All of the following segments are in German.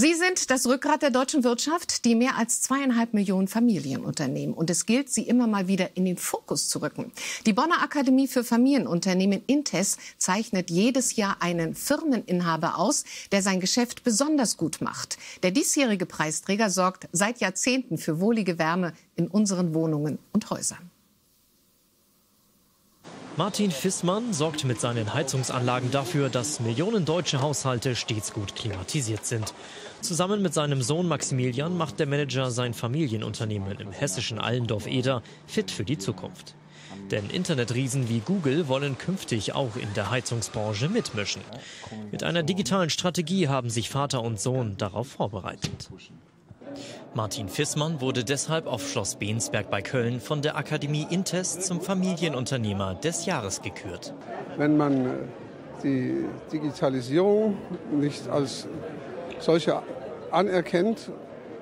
Sie sind das Rückgrat der deutschen Wirtschaft, die mehr als zweieinhalb Millionen Familienunternehmen. Und es gilt, sie immer mal wieder in den Fokus zu rücken. Die Bonner Akademie für Familienunternehmen Intes zeichnet jedes Jahr einen Firmeninhaber aus, der sein Geschäft besonders gut macht. Der diesjährige Preisträger sorgt seit Jahrzehnten für wohlige Wärme in unseren Wohnungen und Häusern. Martin Fissmann sorgt mit seinen Heizungsanlagen dafür, dass Millionen deutsche Haushalte stets gut klimatisiert sind. Zusammen mit seinem Sohn Maximilian macht der Manager sein Familienunternehmen im hessischen Allendorf-Eder fit für die Zukunft. Denn Internetriesen wie Google wollen künftig auch in der Heizungsbranche mitmischen. Mit einer digitalen Strategie haben sich Vater und Sohn darauf vorbereitet. Martin Fissmann wurde deshalb auf Schloss Bensberg bei Köln von der Akademie Intes zum Familienunternehmer des Jahres gekürt. Wenn man äh, die Digitalisierung nicht als solche anerkennt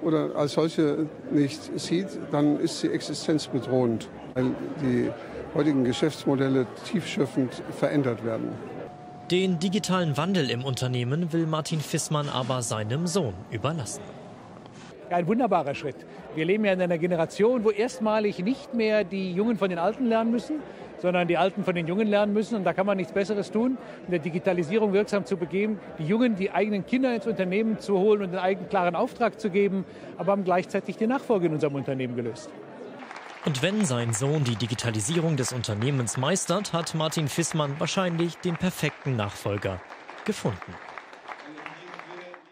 oder als solche nicht sieht, dann ist sie existenzbedrohend, weil die heutigen Geschäftsmodelle tiefschürfend verändert werden. Den digitalen Wandel im Unternehmen will Martin Fissmann aber seinem Sohn überlassen ein wunderbarer Schritt. Wir leben ja in einer Generation, wo erstmalig nicht mehr die Jungen von den Alten lernen müssen, sondern die Alten von den Jungen lernen müssen. Und da kann man nichts Besseres tun, in der Digitalisierung wirksam zu begeben, die Jungen, die eigenen Kinder ins Unternehmen zu holen und einen eigenen klaren Auftrag zu geben, aber haben gleichzeitig die Nachfolge in unserem Unternehmen gelöst. Und wenn sein Sohn die Digitalisierung des Unternehmens meistert, hat Martin Fissmann wahrscheinlich den perfekten Nachfolger gefunden.